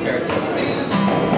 comparison.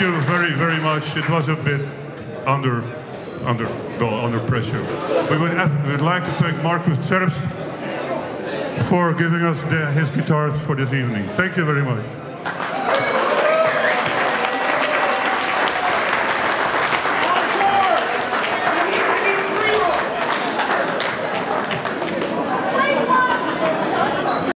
Thank you very, very much. It was a bit under, under, well, under pressure. We would, we would like to thank Marcus Serbs for giving us the, his guitars for this evening. Thank you very much.